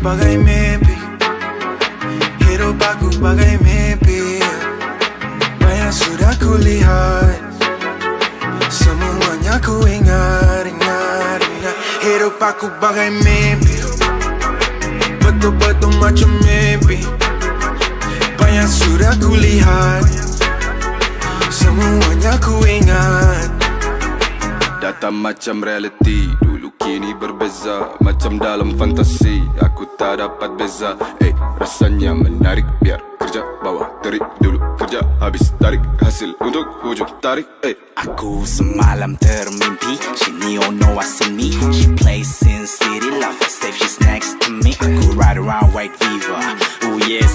Bagai mimpi Hidup aku bagai mimpi Banyak sudah kulihat Semuanya ku ingat, ingat, ingat Hidup aku bagai mimpi Betul-betul macam mimpi Banyak sudah kulihat Semuanya ku ingat. Datang macam reality Dulu kini berbeza. Macam dalam fantasi Aku tak dapat beza. Eh rasanya menarik Biar kerja bawah terik. Dulu kerja habis tarik Hasil. Untuk hujung tarik Eh. Aku semalam termimpi She neon know I see me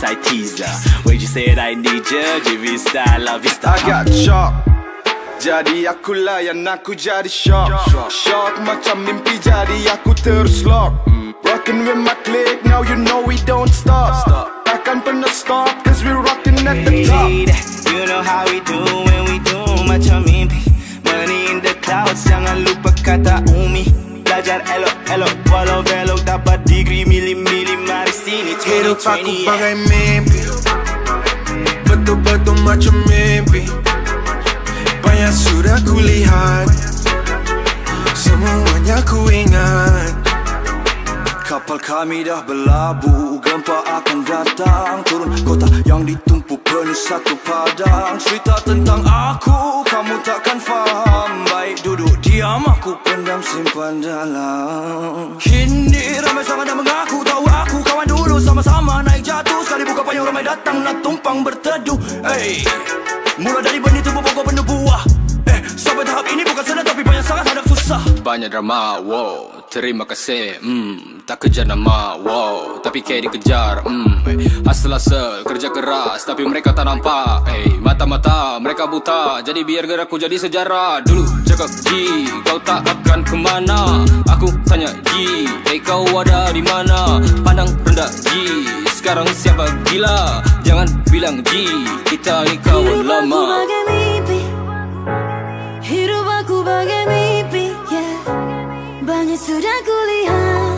I tease her. When you said I need you GV style love you style. I got shock Jadi aku layan aku jadi shock. Shock. Macam mimpi jadi aku terus lock. Rockin' with my clique now you know we don't stop. Takkan pernah stop cause we rockin' at the top. You know how we do when we do macam mimpi. Money in the clouds Jangan lupa kata umi. Belajar elok-elok Walau belok Dapat degree Mari Hidup aku 2020 bagai mimpi. Betul-betul macam mimpi. Banyak sudah kulihat Semuanya ku ingat. Kapal kami dah berlabuh Gempa akan datang. Turun kota yang ditumpuk penuh satu padang. Cerita tentang aku Kamu takkan faham. Baik duduk diam Aku pendam simpan dalam Sama-sama naik jatuh. Sekali buka payung ramai datang. Nak tumpang berteduh. Hey. Mula dari benih tumbuh pokok penuh buah. Eh sampai tahap ini bukan senang Tapi banyak sangat hadap susah Banyak drama, wow. Terima kasih, hmm. Tak kejar nama, wow. Tapi kayak dikejar, hmm. Hustle-hustle, kerja keras Tapi mereka tak nampak, eh Mata-mata, mereka buta. Jadi biar gerakku jadi sejarah. Dulu cakap G Kau tak akan kemana? Aku tanya G Eh kau ada di mana? Pandang rendah G Sekarang siapa? Gila. Jangan bilang G Kita ni kawan Hidup aku lama. bagai mimpi. Hidup aku bagai mimpi sudah kulihat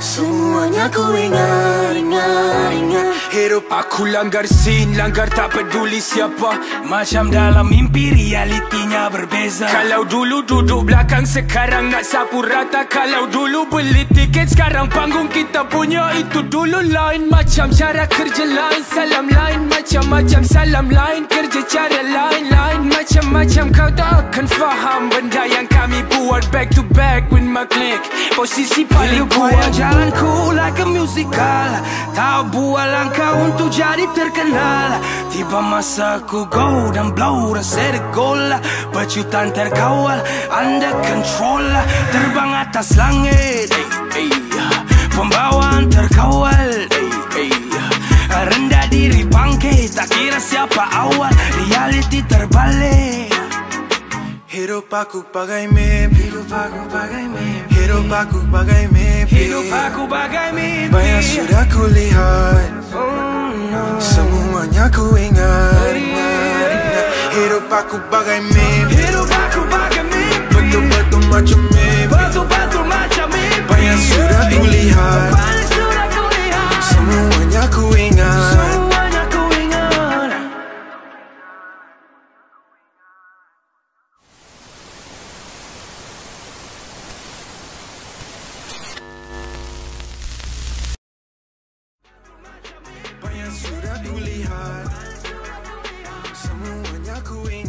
Semuanya ku ingat, ingat, ingat. Hidup Aku langgar scene, langgar tak peduli siapa. Macam dalam mimpi realitinya berbeza. Kalau dulu duduk belakang sekarang nak sapu rata. Kalau dulu beli tiket sekarang panggung kita punya. Itu dulu lain macam cara kerja lain. Salam lain macam-macam salam lain Kerja cara lain-lain Macam-macam. Kau tak akan faham Benda yang buat back to back with my clique. Posisi paling kuat. jalanku like a musical. Tak buat langkah untuk jadi terkenal. Tiba masa ku go dan blow dan set a goal. Pecutan terkawal under control. Terbang atas langit. Hey. Pembawaan terkawal. Hey. Rendah diri bangkit. Tak kira siapa awal. Reality terbalik Hidup aku bagai mimpi Hidup aku bagai mimpi Hidup aku bagai mimpi Hidup aku bagai mimpi Banyak sudah kulihat Semuanya ku ingat, ingat, ingat Hidup aku bagai mimpi unduly hot. Someone when you're.